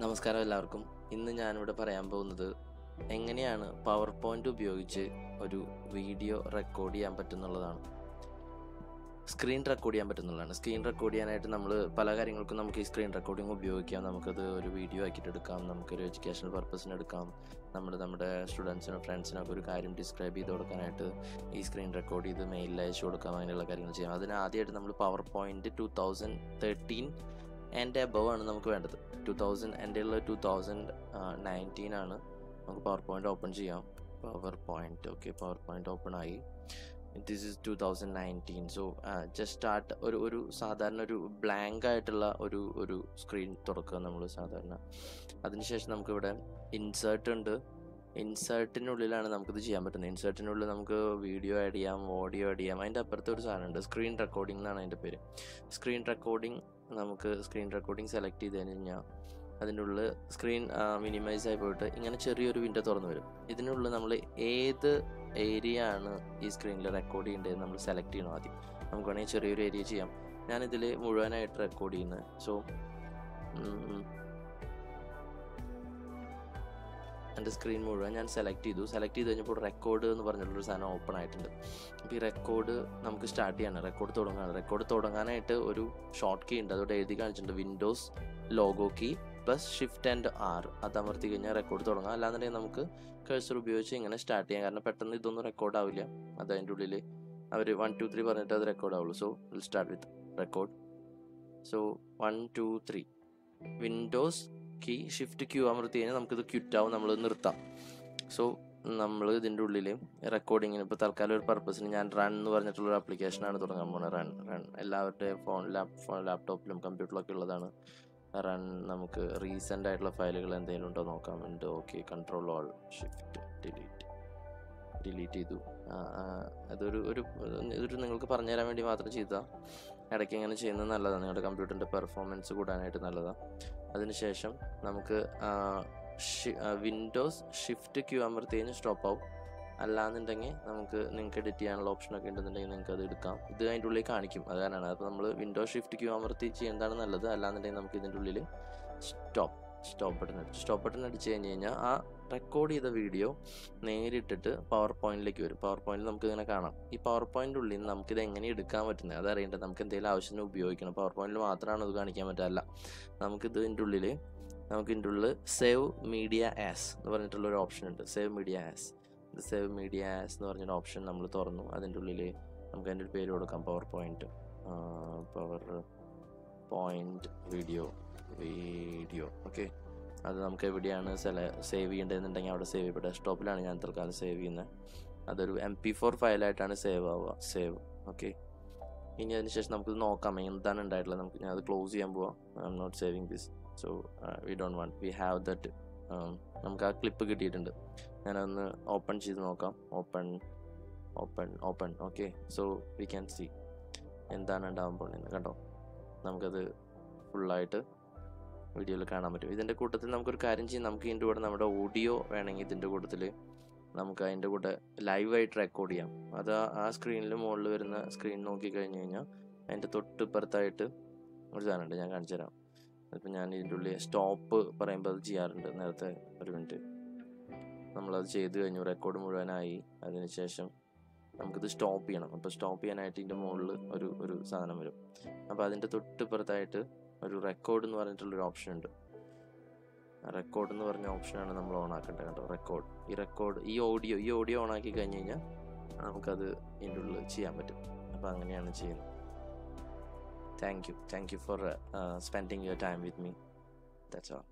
നമസ്കാരം എല്ലാവർക്കും. ഇന്ന് ഞാനിവിടെ പറയാൻ പോകുന്നത് എങ്ങനെയാണ് പവർ പോയിന്റ് ഉപയോഗിച്ച് ഒരു വീഡിയോ റെക്കോർഡ് ചെയ്യാൻ പറ്റുന്നുള്ളതാണ്. സ്ക്രീൻ റെക്കോർഡ് ചെയ്യാൻ പറ്റുന്നുള്ളതാണ്. സ്ക്രീൻ റെക്കോർഡ് ചെയ്യാനായിട്ട് നമ്മൾ പല കാര്യങ്ങൾക്കും നമുക്ക് ഈ സ്ക്രീൻ റെക്കോർഡിംഗ് ഉപയോഗിക്കാം. നമുക്കത് ഒരു വീഡിയോ ആക്കിയിട്ട് എടുക്കാം. നമുക്കൊരു എഡ്യൂക്കേഷണൽ പർപ്പസിന് എടുക്കാം. നമ്മൾ നമ്മുടെ സ്റ്റുഡൻസിനോ ഫ്രണ്ട്സിനോ ഒക്കെ ഒരു കാര്യം ഡിസ്ക്രൈബ് ചെയ്ത് കൊടുക്കാനായിട്ട് ഈ സ്ക്രീൻ റെക്കോർഡ് ചെയ്ത് മെയിലിൽ അയച്ചു കൊടുക്കാം. അങ്ങനെയുള്ള കാര്യങ്ങൾ ചെയ്യാം. അതിന് ആദ്യമായിട്ട് നമ്മൾ PowerPoint two thousand thirteen and above ആണ് നമുക്ക് വേണ്ടത്. ടു തൗസൻഡ് എന്റെ ഉള്ള ടു തൗസൻഡ് നയന്റീൻ ആണ് നമുക്ക് പവർ പോയിന്റ് ഓപ്പൺ ചെയ്യാം. PowerPoint okay PowerPoint open ആയി. This is two thousand nineteen so just start ഒരു ഒരു സാധാരണ ഒരു ബ്ലാങ്ക് ആയിട്ടുള്ള ഒരു ഒരു സ്ക്രീൻ തുറക്കുക നമ്മൾ സാധാരണ. അതിനുശേഷം നമുക്കിവിടെ ഇൻസേർട്ട് ഉണ്ട്. ഇൻസേർട്ടിനുള്ളിലാണ് നമുക്കിത് ചെയ്യാൻ പറ്റുന്നത്. ഇൻസേർട്ടിനുള്ളിൽ നമുക്ക് വീഡിയോ ആഡ് ചെയ്യാം ഓഡിയോ ആഡ് ചെയ്യാം. അതിന്റെ അപ്പുറത്ത് ഒരു സാധനമുണ്ട് സ്ക്രീൻ റെക്കോർഡിംഗ് എന്നാണ് അതിന്റെ പേര്. സ്ക്രീൻ റെക്കോർഡിംഗ് നമുക്ക് സ്ക്രീൻ റെക്കോർഡിംഗ് സെലക്ട് ചെയ്ത് കഴിഞ്ഞാൽ അതിന്റെ ഉള്ളിൽ സ്ക്രീൻ മിനിമൈസ് ആയി പോയിട്ട് ഇങ്ങനെ ചെറിയൊരു വിൻഡോ തുറന്നു വരും. ഇതിനുള്ളിൽ നമ്മൾ ഏത് ഏരിയ ആണ് ഈ സ്ക്രീനിൽ റെക്കോർഡ് ചെയ്യേണ്ടത് നമ്മൾ സെലക്ട് ചെയ്യണം ആദ്യം. നമുക്ക് വേണമെങ്കിൽ ചെറിയൊരു ഏരിയ ചെയ്യാം. ഞാനിതിൽ മുഴുവനായിട്ട് റെക്കോർഡ് ചെയ്യുന്നത്. സോ എന്റെ സ്ക്രീൻ മുഴുവൻ ഞാൻ സെലക്ട് ചെയ്തു. സെലക്ട് ചെയ്ത് കഴിഞ്ഞപ്പോൾ റെക്കോർഡ് എന്ന് പറഞ്ഞിട്ടുള്ളൊരു സാധനം ഓപ്പൺ ആയിട്ടുണ്ട്. അപ്പോൾ ഈ റെക്കോർഡ് നമുക്ക് സ്റ്റാർട്ട് ചെയ്യണം. റെക്കോർഡ് തുടങ്ങാണ്. റെക്കോർഡ് തുടങ്ങാനായിട്ട് ഒരു ഷോർട്ട് കീ ഉണ്ട്. അതോടെ എഴുതി കാണിച്ചിട്ടുണ്ട്. Windows logo key plus shift and R അത് അമർത്തി കഴിഞ്ഞാൽ റെക്കോർഡ് തുടങ്ങാം. അല്ലാന്നുണ്ടെങ്കിൽ നമുക്ക് കേഴ്സർ ഉപയോഗിച്ച് ഇങ്ങനെ സ്റ്റാർട്ട് ചെയ്യാം. കാരണം പെട്ടെന്ന് ഇതൊന്നും റെക്കോർഡ് ആവില്ല. അത് അതിന്റെ ഉള്ളിൽ അവർ വൺ ടു ത്രീ പറഞ്ഞിട്ട് അത് റെക്കോർഡ് ആവുള്ളൂ. So will start with record so one two three Windows key shift Q അമർത്തി കഴിഞ്ഞാൽ നമുക്കിത് ക്വിറ്റ് ആവും നമ്മൾ നിർത്താം. സോ നമ്മൾ ഇതിന്റെ ഉള്ളിൽ റെക്കോർഡിങ്ങിന് ഇപ്പോൾ തൽക്കാലം ഒരു പർപ്പസിന് ഞാൻ റൺ എന്ന് പറഞ്ഞിട്ടുള്ള ഒരു ആപ്ലിക്കേഷനാണ് തുടങ്ങാൻ പോകുന്നത് റൺ റൺ എല്ലാവരുടെയും ഫോൺ ലാപ് ഫോൺ ലാപ്ടോപ്പിലും കമ്പ്യൂട്ടറിലൊക്കെ ഉള്ളതാണ്. റൺ നമുക്ക് റീസെന്റ് ആയിട്ടുള്ള ഫയലുകൾ എന്തെങ്കിലും ഉണ്ടോ നോക്കാം. ഉണ്ട് okay control all shift delete delete ചെയ്തു. അതൊരു ഒരു ഇതൊരു നിങ്ങൾക്ക് പറഞ്ഞു തരാൻ വേണ്ടി മാത്രം ചെയ്താൽ ഇടയ്ക്ക് ഇങ്ങനെ ചെയ്യുന്നത് നല്ലതാണ് നിങ്ങളുടെ കമ്പ്യൂട്ടറിന്റെ പെർഫോമൻസ് കൂടാനായിട്ട് നല്ലതാണ് അതിനുശേഷം നമുക്ക് വിൻഡോസ് ഷിഫ്റ്റ് ക്യൂ അമർത്തി കഴിഞ്ഞ് സ്റ്റോപ്പ് ആവും അല്ലാന്നുണ്ടെങ്കിൽ നമുക്ക് നിങ്ങൾക്ക് എഡിറ്റ് ചെയ്യാനുള്ള ഓപ്ഷനൊക്കെ ഉണ്ടെന്നുണ്ടെങ്കിൽ നിങ്ങൾക്ക് അത് എടുക്കാം. ഇത് അതിന്റെ ഉള്ളിൽ കാണിക്കും. അത് കാരണമാണ്. അപ്പോൾ നമ്മൾ വിൻഡോ ഷിഫ്റ്റ് ക്യൂ അമർത്തി ചെയ്യുന്നതാണ് നല്ലത്. അല്ലാന്നുണ്ടെങ്കിൽ നമുക്ക് ഇതിന്റെ ഉള്ളിൽ സ്റ്റോപ്പ്. സ്റ്റോപ്പ് ബട്ടൺ അടിച്ചു. സ്റ്റോപ്പ് ബട്ടൺ അടിച്ചു കഴിഞ്ഞ് കഴിഞ്ഞാൽ ആ റെക്കോർഡ് ചെയ്ത വീഡിയോ നേരിട്ടിട്ട് പവർ പോയിന്റിലേക്ക് വരും. പവർ പോയിന്റിൽ നമുക്ക് ഇങ്ങനെ കാണാം. ഈ പവർ പോയിന്റ് ഉള്ളിൽ നിന്ന് നമുക്കിത് എങ്ങനെ എടുക്കാൻ പറ്റുന്നത് അത് അറിയേണ്ടത് നമുക്ക് എന്തെങ്കിലും ആവശ്യത്തിന് ഉപയോഗിക്കണം. പവർ പോയിന്റിൽ മാത്രമാണ് ഇത് കാണിക്കാൻ പറ്റില്ല. നമുക്കിത് ഇതിന്റെ ഉള്ളിൽ നമുക്ക് ഇതിന്റെ ഉള്ളിൽ സേവ് മീഡിയ ആസ് എന്ന് പറഞ്ഞിട്ടുള്ള ഒരു ഓപ്ഷൻ ഉണ്ട്. Save media as save media as എന്ന് പറഞ്ഞൊരു ഓപ്ഷൻ നമ്മൾ തുറന്നു. അതിന്റെ ഉള്ളിൽ നമുക്ക് അതിന്റെ ഒരു പേര് കൊടുക്കാം. PowerPoint PowerPoint video video. Okay? അത് നമുക്ക് എവിടെയാണ് സെല സേവ് ചെയ്യേണ്ടതെന്നുണ്ടെങ്കിൽ അവിടെ സേവ് ചെയ്യപ്പെടുക. ഡെസ്ക്ടോപ്പിലാണ് ഞാൻ തൽക്കാലം സേവ് ചെയ്യുന്നത് അതൊരു എം പി ഫോർ ഫയലായിട്ടാണ് സേവ് ആവുക. Save okay? ഇനി അതിനുശേഷം നമുക്ക് നോക്കാം. എന്താണ് ഉണ്ടായിട്ടുള്ളത്? നമുക്ക് ഞാൻ അത് ക്ലോസ് ചെയ്യാൻ പോവാം. I'm not saving this so we don't want we have that നമുക്ക് ആ ക്ലിപ്പ് കിട്ടിയിട്ടുണ്ട്. ഞാനൊന്ന് ഓപ്പൺ ചെയ്ത് നോക്കാം. Open open open okay? So we can see എന്താണ് ഉണ്ടാകാൻ പോകുന്നത് കണ്ടോ? നമുക്കത് ഫുള്ളായിട്ട് വീഡിയോയിൽ കാണാൻ പറ്റും. ഇതിന്റെ കൂട്ടത്തിൽ നമുക്കൊരു കാര്യം ചെയ്യാം. നമുക്ക് ഇതിന്റെ കൂടെ നമ്മുടെ ഓഡിയോ വേണമെങ്കിൽ ഇതിന്റെ കൂട്ടത്തിൽ നമുക്ക് അതിന്റെ കൂടെ ലൈവായിട്ട് റെക്കോർഡ് ചെയ്യാം. അത് ആ സ്ക്രീനിൽ മുകളിൽ വരുന്ന സ്ക്രീൻ നോക്കി കഴിഞ്ഞ് കഴിഞ്ഞാൽ അതിന്റെ തൊട്ട് ഇപ്പുറത്തായിട്ട് ഒരു സാധനമുണ്ട് ഞാൻ കാണിച്ചു തരാം. അതിപ്പോൾ ഞാൻ ഇതിന്റെ ഉള്ളിൽ സ്റ്റോപ്പ് പറയുമ്പോൾ അത് ചെയ്യാറുണ്ട് നേരത്തെ ഒരു മിനിറ്റ്. നമ്മളത് ചെയ്ത് കഴിഞ്ഞു റെക്കോർഡ് മുഴുവനായി. അതിനുശേഷം നമുക്കിത് സ്റ്റോപ്പ് ചെയ്യണം. അപ്പോൾ സ്റ്റോപ്പ് ചെയ്യാനായിട്ട് ഇതിന്റെ മുകളിൽ ഒരു ഒരു സാധനം വരും. അപ്പോൾ അതിന്റെ തൊട്ടിപ്പുറത്തായിട്ട് ഒരു റെക്കോർഡ് എന്ന് പറഞ്ഞിട്ടുള്ളൊരു ഓപ്ഷൻ ഉണ്ട് റെക്കോർഡ് എന്ന് പറഞ്ഞ ഓപ്ഷനാണ് നമ്മൾ ഓൺ ആക്കേണ്ടത് കേട്ടോ റെക്കോർഡ്. ഈ റെക്കോർഡ് ഈ ഓഡിയോ ഈ ഓഡിയോ ഓൺ ആക്കി കഴിഞ്ഞ് കഴിഞ്ഞാൽ നമുക്കത് ഇതിന്റെ ഉള്ളിൽ ചെയ്യാൻ പറ്റും. അപ്പോൾ അങ്ങനെയാണ് ചെയ്യുന്നത്. Thank you thank you for spending your time with me that's all